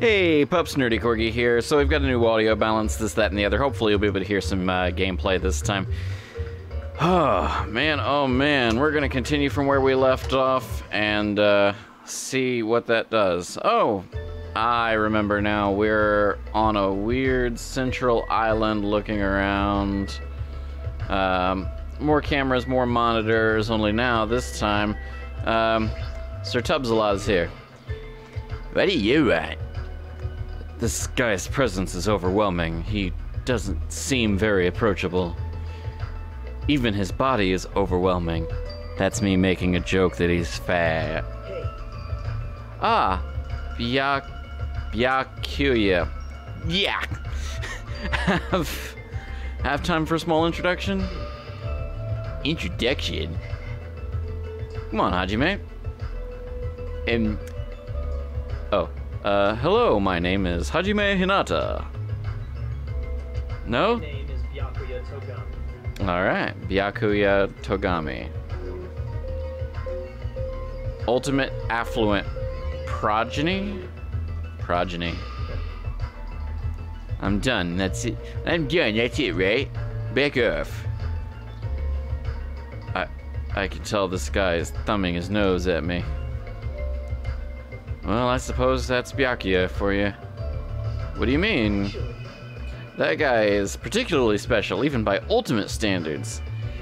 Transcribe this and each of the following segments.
Hey, Pups Nerdy Corgi here. So we've got a new audio balance, this, that, and the other. Hopefully you'll be able to hear some uh, gameplay this time. Oh, man, oh man. We're gonna continue from where we left off and uh, see what that does. Oh, I remember now. We're on a weird central island looking around. Um, more cameras, more monitors, only now, this time, um, Sir Tubsalaw's here. What are you at? This guy's presence is overwhelming. He doesn't seem very approachable. Even his body is overwhelming. That's me making a joke that he's fat. Ah, Byak, Byakuya. Yeah. have, have time for a small introduction? Introduction? Come on, Hajime. Um. Oh. Uh, hello, my name is Hajime Hinata. No? My name is Byakuya Togami. Alright. Byakuya Togami. Ultimate Affluent Progeny? Progeny. I'm done. That's it. I'm done. That's it, right? Back off. I I can tell this guy is thumbing his nose at me. Well, I suppose that's Byakuya for you. What do you mean? That guy is particularly special, even by ultimate standards.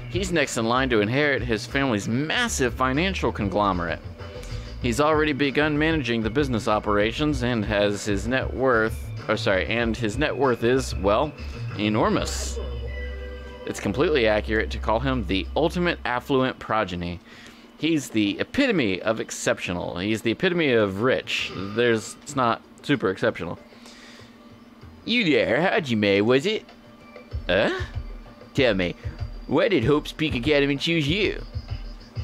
He's next in line to inherit his family's massive financial conglomerate. He's already begun managing the business operations and has his net worth, or sorry, and his net worth is, well, enormous. It's completely accurate to call him the ultimate affluent progeny. He's the epitome of exceptional. He's the epitome of rich. There's, it's not super exceptional. You Eudore, how'd you there, Hajime, was it? Huh? Tell me, why did Hope's Peak Academy choose you?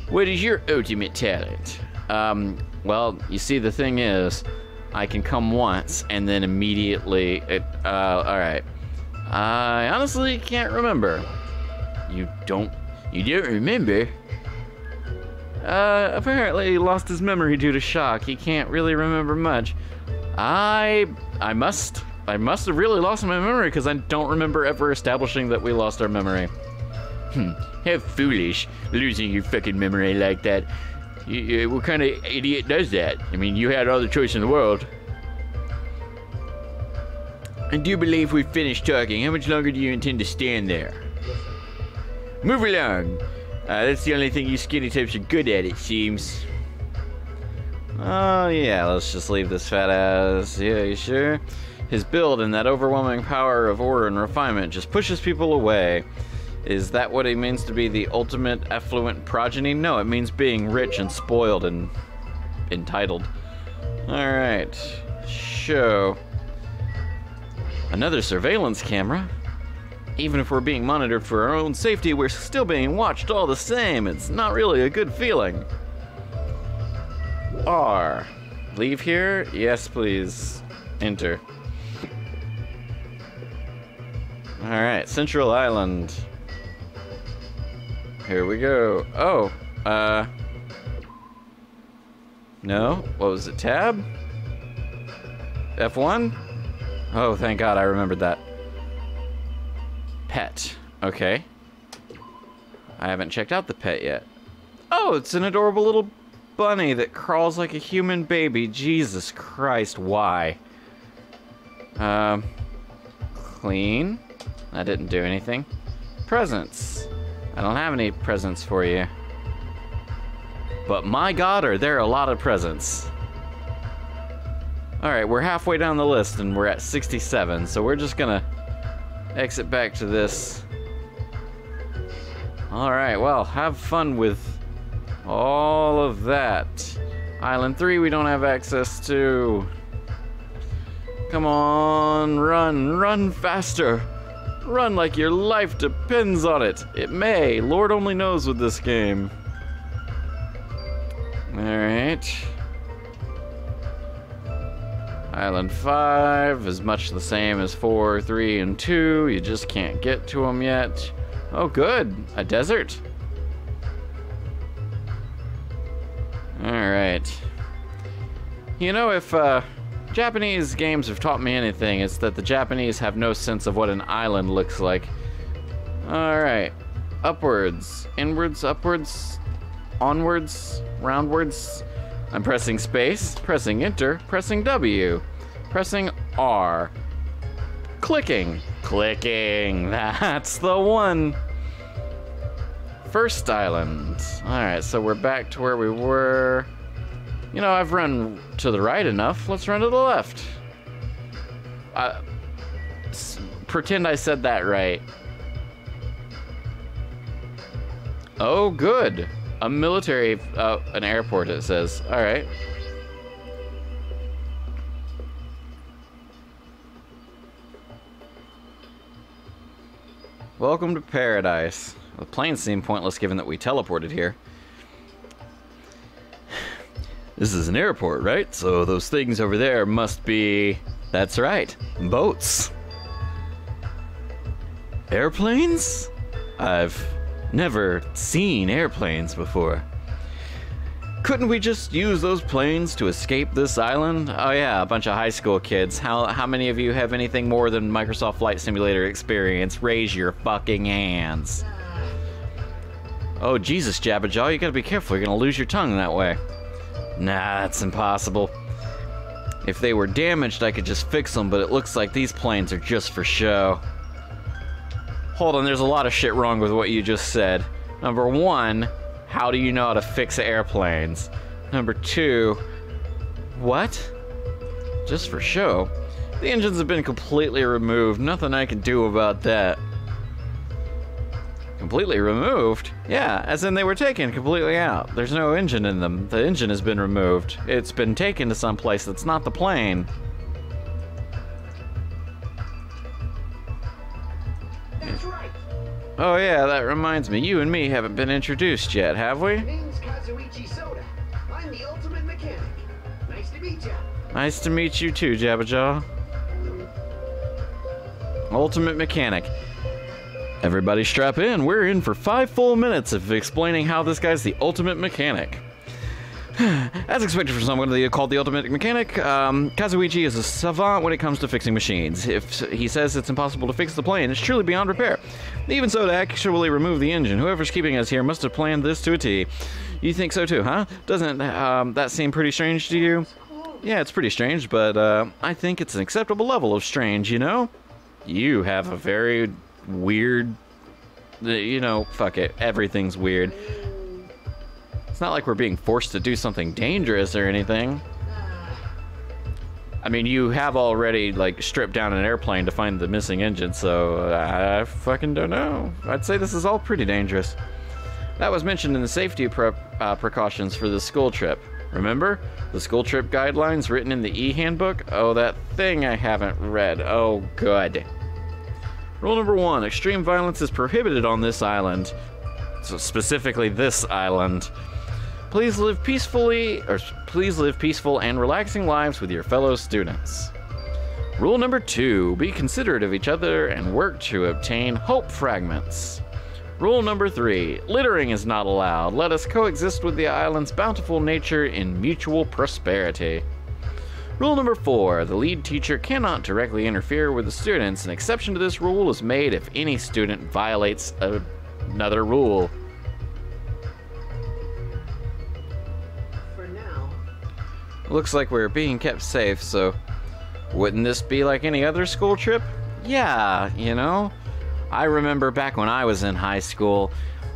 What is your ultimate talent? Um, well, you see, the thing is, I can come once and then immediately. It, uh, alright. I honestly can't remember. You don't. You don't remember? Uh, apparently he lost his memory due to shock. He can't really remember much. I. I must. I must have really lost my memory because I don't remember ever establishing that we lost our memory. Hmm. How foolish, losing your fucking memory like that. You, you, what kind of idiot does that? I mean, you had all the choice in the world. I do believe we've finished talking. How much longer do you intend to stand there? Move along. Uh, that's the only thing you skinny types are good at, it seems. Oh, yeah, let's just leave this fat ass. Yeah, you sure? His build and that overwhelming power of order and refinement just pushes people away. Is that what it means to be the ultimate affluent progeny? No, it means being rich and spoiled and entitled. Alright. Show. Another surveillance camera. Even if we're being monitored for our own safety, we're still being watched all the same. It's not really a good feeling. R. Leave here? Yes, please. Enter. Alright, Central Island. Here we go. Oh, uh. No? What was it? Tab? F1? Oh, thank God I remembered that. Pet. Okay. I haven't checked out the pet yet. Oh, it's an adorable little bunny that crawls like a human baby. Jesus Christ, why? Um, clean. That didn't do anything. Presents. I don't have any presents for you. But my god, are there a lot of presents. Alright, we're halfway down the list and we're at 67, so we're just gonna exit back to this. Alright, well, have fun with all of that. Island 3 we don't have access to. Come on, run, run faster. Run like your life depends on it. It may. Lord only knows with this game. Alright. Island 5 is much the same as 4, 3, and 2. You just can't get to them yet. Oh, good. A desert. Alright. You know, if, uh, Japanese games have taught me anything, it's that the Japanese have no sense of what an island looks like. Alright. Upwards. Inwards, upwards, onwards, roundwards. I'm pressing space, pressing enter, pressing W, pressing R. Clicking. Clicking. That's the one. First island. Alright, so we're back to where we were. You know, I've run to the right enough. Let's run to the left. Uh, pretend I said that right. Oh, good. A military, uh, an airport, it says. All right. Welcome to paradise. The planes seem pointless given that we teleported here. This is an airport, right? So those things over there must be. That's right, boats. Airplanes? I've never seen airplanes before. Couldn't we just use those planes to escape this island? Oh yeah, a bunch of high school kids. How how many of you have anything more than Microsoft Flight Simulator experience? Raise your fucking hands. Oh Jesus, Jabberjaw, you gotta be careful. You're gonna lose your tongue that way. Nah, that's impossible. If they were damaged, I could just fix them, but it looks like these planes are just for show. Hold on, there's a lot of shit wrong with what you just said. Number one, how do you know how to fix airplanes? Number two, what? Just for show? The engines have been completely removed. Nothing I can do about that. Completely removed? Yeah, as in they were taken completely out. There's no engine in them. The engine has been removed. It's been taken to some place that's not the plane. Oh yeah, that reminds me. You and me haven't been introduced yet, have we? Name's Kazuichi Soda. I'm the ultimate mechanic. Nice to meet ya. Nice to meet you too, Jabberjaw. Ultimate Mechanic. Everybody strap in. We're in for five full minutes of explaining how this guy's the ultimate mechanic. As expected for someone called the Ultimate Mechanic, um, Kazuichi is a savant when it comes to fixing machines. If he says it's impossible to fix the plane, it's truly beyond repair. Even so, to actually remove the engine, whoever's keeping us here must have planned this to a T. You think so too, huh? Doesn't um, that seem pretty strange to you? Yeah, it's pretty strange, but uh, I think it's an acceptable level of strange, you know? You have a very weird. You know, fuck it. Everything's weird. Not like we're being forced to do something dangerous or anything. I mean, you have already like stripped down an airplane to find the missing engine, so I fucking don't know. I'd say this is all pretty dangerous. That was mentioned in the safety uh, precautions for the school trip. Remember? The school trip guidelines written in the e handbook? Oh, that thing I haven't read. Oh, good. Rule number one extreme violence is prohibited on this island. So, specifically, this island. Please live peacefully, or please live peaceful and relaxing lives with your fellow students. Rule number two be considerate of each other and work to obtain hope fragments. Rule number three littering is not allowed. Let us coexist with the island's bountiful nature in mutual prosperity. Rule number four the lead teacher cannot directly interfere with the students. An exception to this rule is made if any student violates a- another rule. Looks like we're being kept safe, so wouldn't this be like any other school trip? Yeah, you know. I remember back when I was in high school,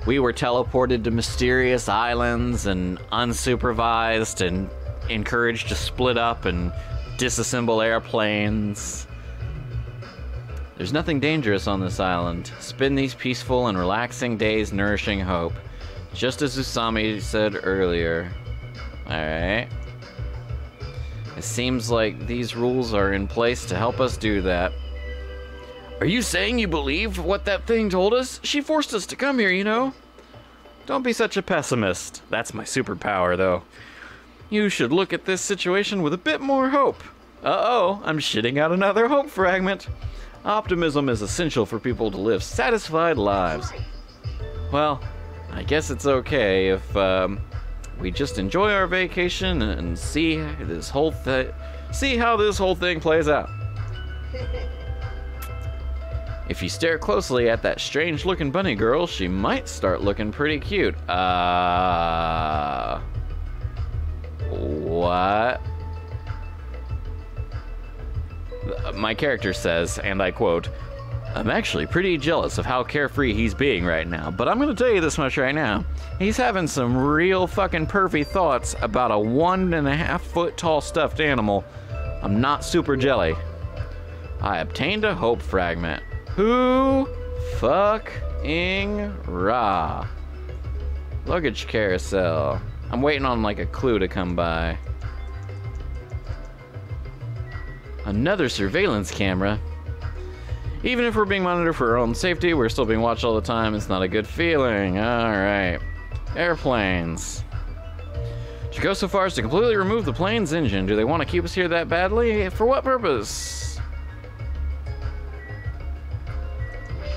we were teleported to mysterious islands and unsupervised and encouraged to split up and disassemble airplanes. There's nothing dangerous on this island. Spend these peaceful and relaxing days nourishing hope. Just as Usami said earlier. Alright. It seems like these rules are in place to help us do that. Are you saying you believe what that thing told us? She forced us to come here, you know? Don't be such a pessimist. That's my superpower, though. You should look at this situation with a bit more hope. Uh oh, I'm shitting out another hope fragment. Optimism is essential for people to live satisfied lives. Well, I guess it's okay if um, we just enjoy our vacation and see this whole th- see how this whole thing plays out. If you stare closely at that strange looking bunny girl, she might start looking pretty cute. Uh. What? My character says, and I quote, I'm actually pretty jealous of how carefree he's being right now, but I'm gonna tell you this much right now. He's having some real fucking pervy thoughts about a one and a half foot tall stuffed animal. I'm not super jelly. I obtained a hope fragment. Who fucking raw? Luggage carousel. I'm waiting on like a clue to come by. Another surveillance camera. Even if we're being monitored for our own safety, we're still being watched all the time. It's not a good feeling. Alright. Airplanes. To go so far as to completely remove the plane's engine. Do they want to keep us here that badly? For what purpose?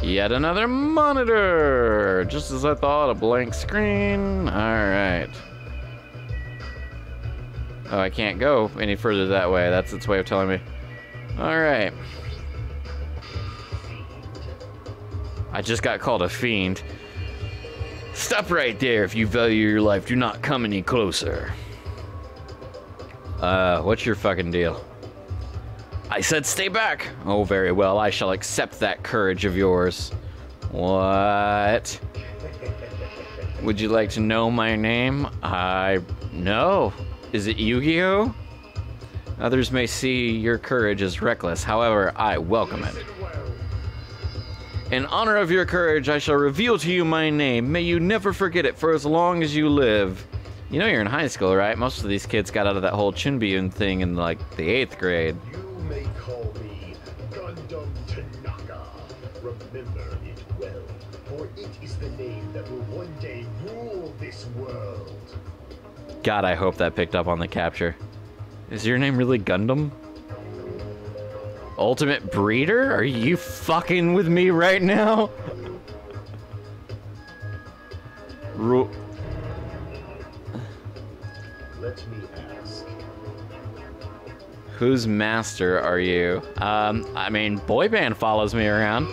Yet another monitor! Just as I thought, a blank screen. Alright. Oh, I can't go any further that way. That's its way of telling me. Alright. I just got called a fiend. Stop right there if you value your life. Do not come any closer. Uh, what's your fucking deal? I said stay back. Oh, very well. I shall accept that courage of yours. What? Would you like to know my name? I. No. Is it Yu Gi Oh? Others may see your courage as reckless, however, I welcome it. In honor of your courage, I shall reveal to you my name. May you never forget it for as long as you live. You know you're in high school, right? Most of these kids got out of that whole chuunibyou thing in like the eighth grade. You may call me Gundam Tanaka. Remember it well, for it is the name that will one day rule this world. God, I hope that picked up on the capture. Is your name really Gundam? Ultimate Breeder? Are you fucking with me right now? Ru- Let me ask. Whose master are you? Um, I mean, boy band follows me around.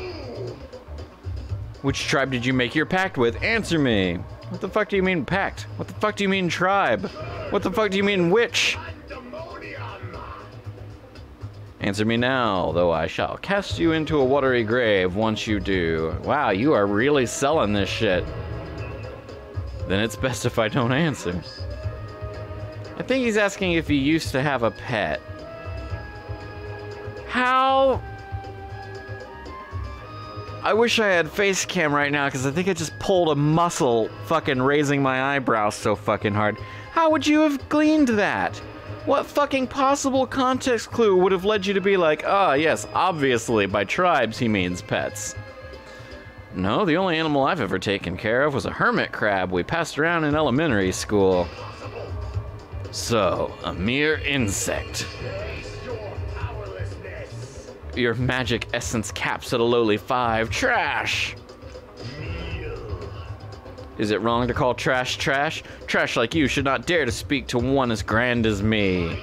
Which tribe did you make your pact with? Answer me. What the fuck do you mean pact? What the fuck do you mean tribe? What the fuck do you mean witch? Answer me now, though I shall cast you into a watery grave once you do. Wow, you are really selling this shit. Then it's best if I don't answer. I think he's asking if he used to have a pet. How? I wish I had face cam right now because I think I just pulled a muscle fucking raising my eyebrows so fucking hard. How would you have gleaned that? What fucking possible context clue would have led you to be like, ah, yes, obviously, by tribes he means pets? No, the only animal I've ever taken care of was a hermit crab we passed around in elementary school. So, a mere insect. Your. Your magic essence caps at a lowly five. Trash! Is it wrong to call trash trash? Trash like you should not dare to speak to one as grand as me.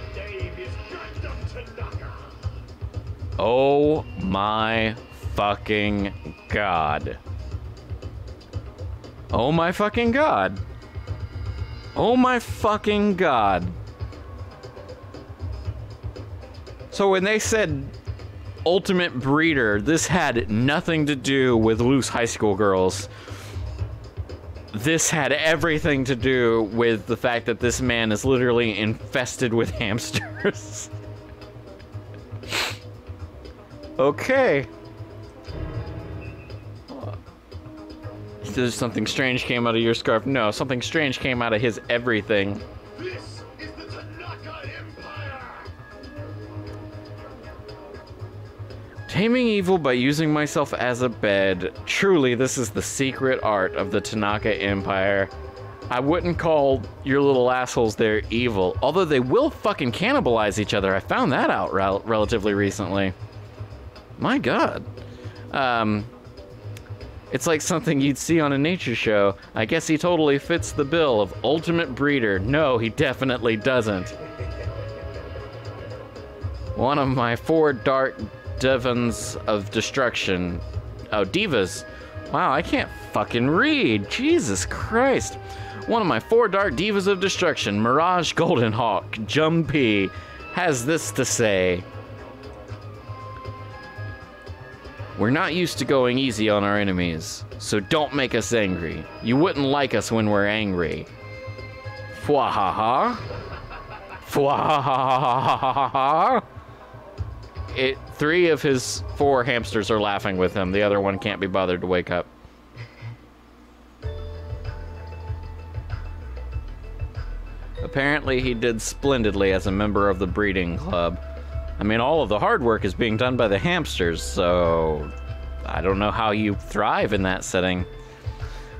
Oh my fucking god. Oh my fucking god. Oh my fucking god. So when they said ultimate breeder, this had nothing to do with loose high school girls. This had everything to do with the fact that this man is literally infested with hamsters. okay. Does something strange came out of your scarf? No, something strange came out of his everything. Taming evil by using myself as a bed. Truly, this is the secret art of the Tanaka Empire. I wouldn't call your little assholes there evil, although they will fucking cannibalize each other. I found that out rel- relatively recently. My god. Um, it's like something you'd see on a nature show. I guess he totally fits the bill of ultimate breeder. No, he definitely doesn't. One of my four dark divans of destruction. Oh, divas. Wow, I can't fucking read. Jesus Christ. One of my four dark divas of destruction, Mirage Golden Hawk, Jumpy, has this to say. We're not used to going easy on our enemies, so don't make us angry. You wouldn't like us when we're angry. Fwahaha. Fwahaha. It three of his four hamsters are laughing with him. The other one can't be bothered to wake up. Apparently, he did splendidly as a member of the breeding club. I mean, all of the hard work is being done by the hamsters, so I don't know how you thrive in that setting.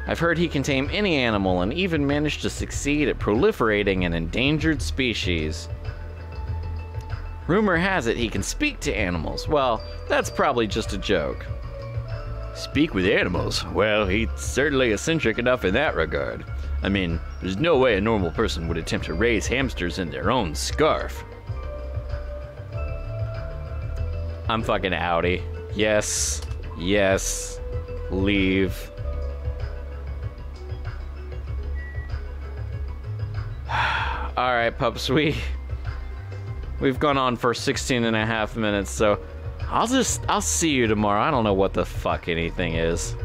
I've heard he can tame any animal and even managed to succeed at proliferating an endangered species. Rumor has it he can speak to animals. Well, that's probably just a joke. Speak with animals? Well, he's certainly eccentric enough in that regard. I mean, there's no way a normal person would attempt to raise hamsters in their own scarf. I'm fucking outie. Yes. Yes. Leave. All right, pups, we we've gone on for 16 and a half minutes, so I'll just I'll see you tomorrow. I don't know what the fuck anything is.